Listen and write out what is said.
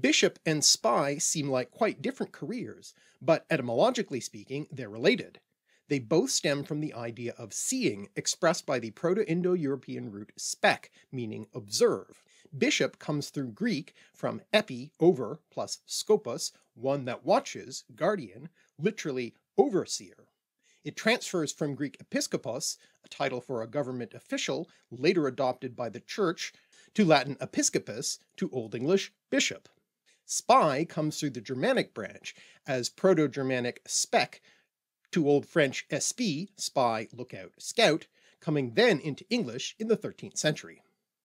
Bishop and spy seem like quite different careers, but etymologically speaking they're related. They both stem from the idea of seeing expressed by the Proto-Indo-European root spec, meaning observe. Bishop comes through Greek from epi, over, plus skopos, one that watches, guardian, literally overseer. It transfers from Greek episkopos, a title for a government official later adopted by the church, to Latin episcopus, to Old English bishop. Spy comes through the Germanic branch as Proto-Germanic spec to Old French espie, spy, lookout, scout, coming then into English in the 13th century.